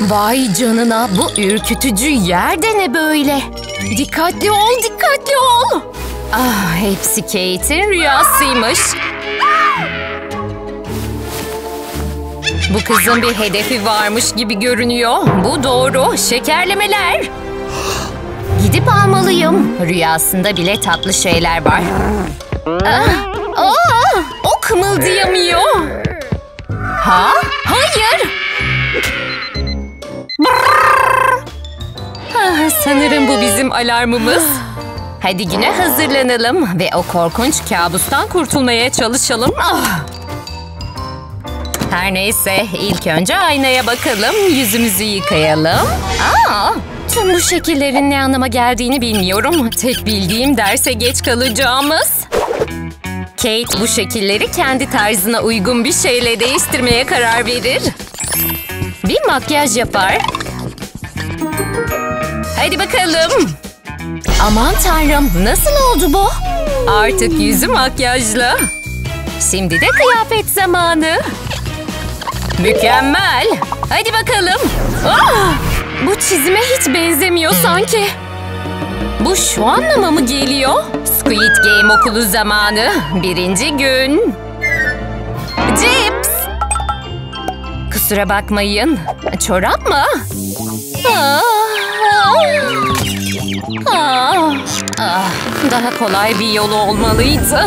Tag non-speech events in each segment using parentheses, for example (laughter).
Vay canına bu ürkütücü yer de ne böyle? Dikkatli ol, dikkatli ol. Ah, hepsi Kate'in rüyasıymış. Bu kızın bir hedefi varmış gibi görünüyor. Bu doğru, şekerlemeler. Gidip almalıyım. Rüyasında bile tatlı şeyler var. Ah, aa, o kımıldayamıyor. Ha? Hayır. Ah, sanırım bu bizim alarmımız. Hadi güne hazırlanalım ve o korkunç kabustan kurtulmaya çalışalım. Ah. Her neyse ilk önce aynaya bakalım, yüzümüzü yıkayalım. Aa, tüm bu şekillerin ne anlama geldiğini bilmiyorum. Tek bildiğim derse geç kalacağımız. Kate bu şekilleri kendi tarzına uygun bir şeyle değiştirmeye karar verir. Bir makyaj yapar. Hadi bakalım. Aman tanrım nasıl oldu bu? Artık yüzü makyajlı. Şimdi de kıyafet zamanı. Mükemmel. Hadi bakalım. Ah! Bu çizime hiç benzemiyor sanki. Bu şu anlama mı geliyor? Squid Game okulu zamanı. Birinci gün. Cips. Kusura bakmayın. Çorap mı? Ah, ah, ah, daha kolay bir yolu olmalıydı.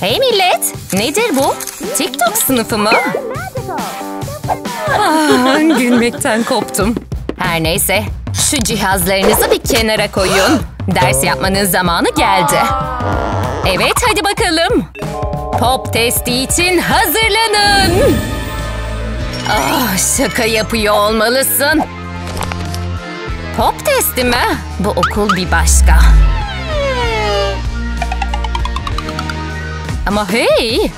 Hey millet, nedir bu? TikTok sınıfı mı? Ah, gülmekten koptum. Her neyse, şu cihazlarınızı bir kenara koyun. Ders yapmanın zamanı geldi. Evet, hadi bakalım. Pop testi için hazırlanın. Ah, şaka yapıyor olmalısın. Pop testi mi? Bu okul bir başka. Ama hey!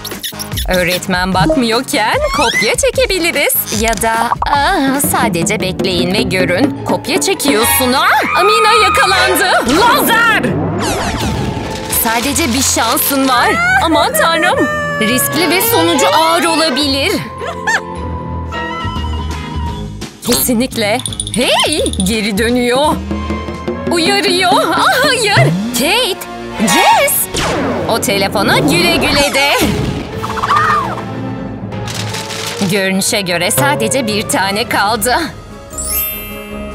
Öğretmen bakmıyorken kopya çekebiliriz. Ya da aa, sadece bekleyin ve görün. Kopya çekiyorsun ha? Amina yakalandı. Lazer! Sadece bir şansın var. Aman tanrım. Riskli ve sonucu ağır olabilir. Kesinlikle. Hey! Geri dönüyor. Uyarıyor. Ah, hayır. Kate! Jess! O telefona güle güle de. Görünüşe göre sadece bir tane kaldı.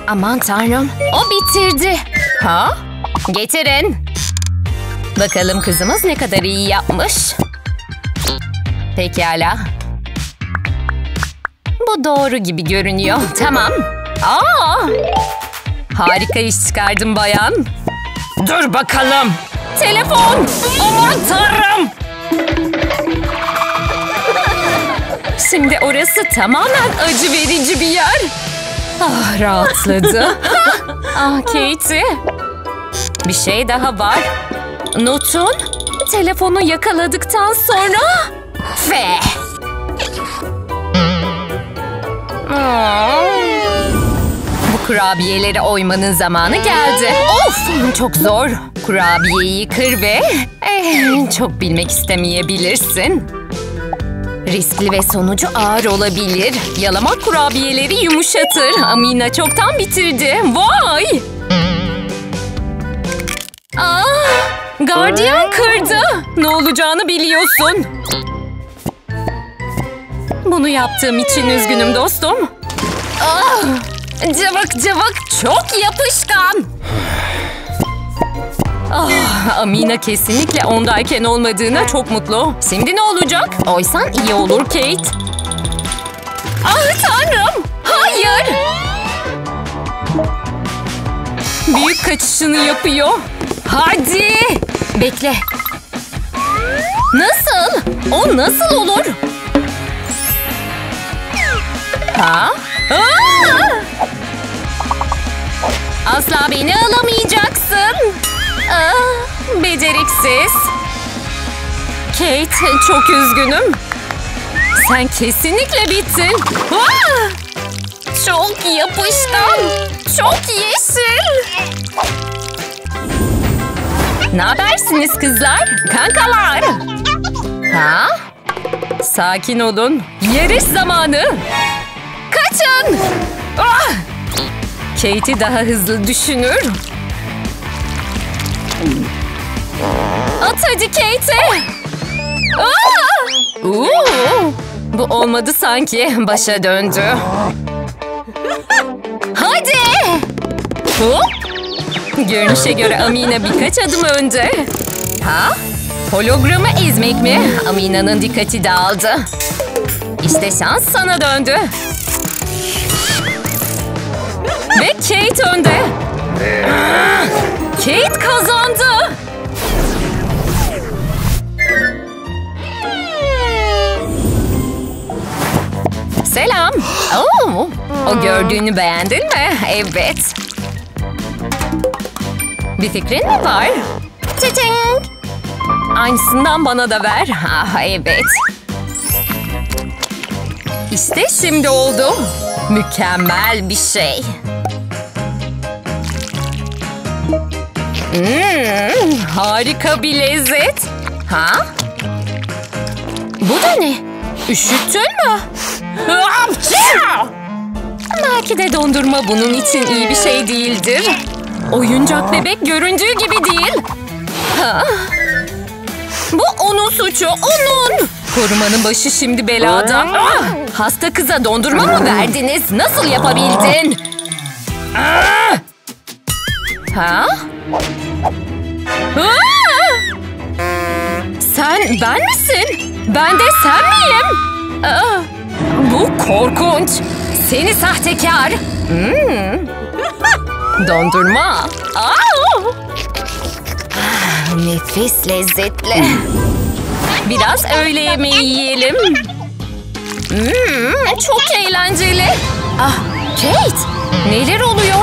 Aman tanrım. O bitirdi. Ha? Getirin. Bakalım kızımız ne kadar iyi yapmış. Pekala. Bu doğru gibi görünüyor. (laughs) Tamam. Aa! Harika iş çıkardın bayan. Dur bakalım. Telefon! Aman tanrım! Şimdi orası tamamen acı verici bir yer. Ah rahatladı. (laughs) ah Katie. Bir şey daha var. Notun telefonu yakaladıktan sonra... Fe. Kurabiyeleri oymanın zamanı geldi. Of çok zor. Kurabiyeyi kır ve... Eh, çok bilmek istemeyebilirsin. Riskli ve sonucu ağır olabilir. Yalamak kurabiyeleri yumuşatır. Amina çoktan bitirdi. Vay! Aa, gardiyan kırdı. Ne olacağını biliyorsun. Bunu yaptığım için üzgünüm dostum. Ah, cıvık cıvık çok yapışkan. Ah, Amina kesinlikle ondayken olmadığına çok mutlu. Şimdi ne olacak? Oysan iyi olur Kate. Ah tanrım! Hayır! Büyük kaçışını yapıyor. Hadi! Bekle. Nasıl? O nasıl olur? Ha? Aa! Asla beni alamayacaksın. Aa, beceriksiz. Kate çok üzgünüm. Sen kesinlikle bittin. Aa! Çok yapışkan. Çok yeşil. Ne habersiniz kızlar? Kankalar. Ha? Sakin olun. Yarış zamanı. Kaçın. Katie daha hızlı düşünür. At hadi! Oo! Bu olmadı sanki. Başa döndü. Hadi. Hop. Görünüşe göre Amina birkaç adım önde. Ha? Hologramı ezmek mi? Amina'nın dikkati dağıldı. İşte şans sana döndü. Ve Kate önde. Kate kazandı. Selam. Oo, o gördüğünü beğendin mi? Evet. Bir fikrin mi var? Çiçing. Aynısından bana da ver. Ah evet. İşte şimdi oldu. Mükemmel bir şey. Hmm, harika bir lezzet. Ha? Bu da ne? Üşüttün mü? Belki de dondurma bunun için iyi bir şey değildir. Oyuncak bebek göründüğü gibi değil. Ha? Bu onun suçu, onun. Korumanın başı şimdi belada. Ah! Hasta kıza dondurma mı verdiniz? Nasıl yapabildin? Ah! Ha? Sen ben misin? Ben de sen miyim? Ah! Bu korkunç. Seni sahtekar. Hmm. (laughs) Dondurma. Aa! Ah, Nefis lezzetli. Biraz öğle yemeği yiyelim. Hmm, çok eğlenceli. Ah, Kate, neler oluyor?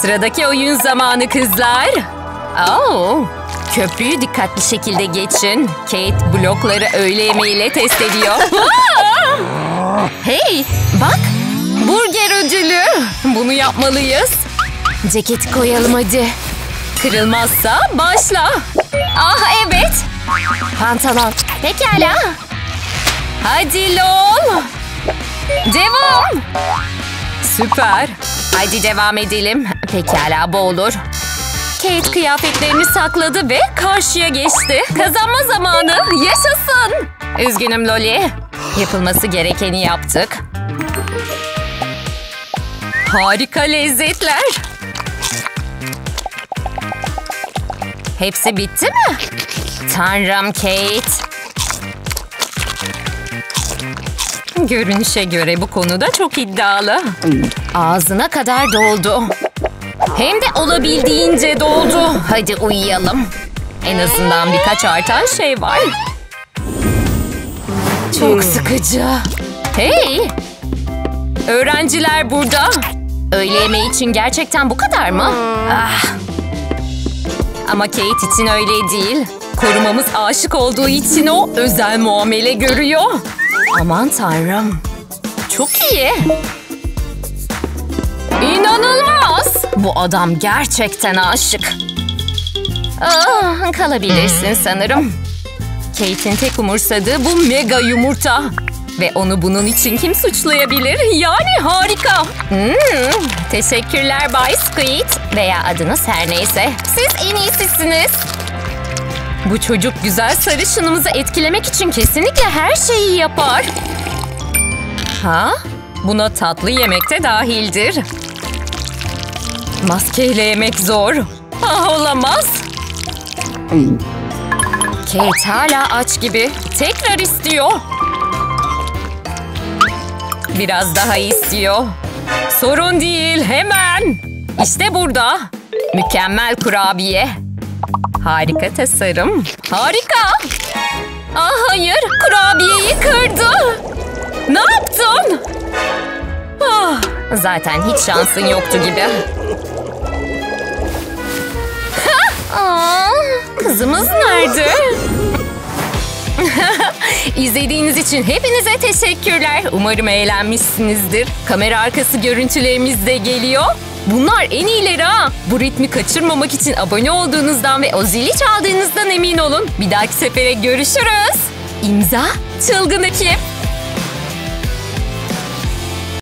Sıradaki oyun zamanı kızlar. Oh, köprüyü dikkatli şekilde geçin. Kate blokları öğle yemeğiyle test ediyor. (laughs) Hey, bak, burger ödülü. Bunu yapmalıyız. Ceketi koyalım hadi. Kırılmazsa başla. Ah evet. Pantolon. Pekala. Hadi lol. Devam. Süper. Hadi devam edelim. Pekala bu olur. Kate kıyafetlerini sakladı ve karşıya geçti. Kazanma zamanı. Yaşasın. Üzgünüm Loli. Yapılması gerekeni yaptık. Harika lezzetler. Hepsi bitti mi? Tanrım Kate. Görünüşe göre bu konuda çok iddialı. Ağzına kadar doldu. Hem de olabildiğince doldu. Hadi uyuyalım. En azından birkaç artan şey var. Çok sıkıcı. Hey! Öğrenciler burada. Öğle yemeği için gerçekten bu kadar mı? Ah. Ama Kate için öyle değil. Korumamız aşık olduğu için o özel muamele görüyor. Aman tanrım. Çok iyi. İnanılmaz. Bu adam gerçekten aşık. Ah, kalabilirsin sanırım. Kate'in tek umursadığı bu mega yumurta. Ve onu bunun için kim suçlayabilir? Yani harika. Hmm, teşekkürler Bay Squid. Veya adınız her neyse. Siz en iyisisiniz. Bu çocuk güzel sarışınımızı etkilemek için kesinlikle her şeyi yapar. Ha? Buna tatlı yemek de dahildir. Maskeyle yemek zor. Ah olamaz. Kate hala aç gibi. Tekrar istiyor. Biraz daha istiyor. Sorun değil hemen. İşte burada. Mükemmel kurabiye. Harika tasarım. Harika. Ah hayır kurabiyeyi kırdı. Ne yaptın? Ah, zaten hiç şansın yoktu gibi. Aa, kızımız nerede? (laughs) İzlediğiniz için hepinize teşekkürler. Umarım eğlenmişsinizdir. Kamera arkası görüntülerimiz de geliyor. Bunlar en iyileri ha. Bu ritmi kaçırmamak için abone olduğunuzdan ve o zili çaldığınızdan emin olun. Bir dahaki sefere görüşürüz. İmza Çılgın Ekip.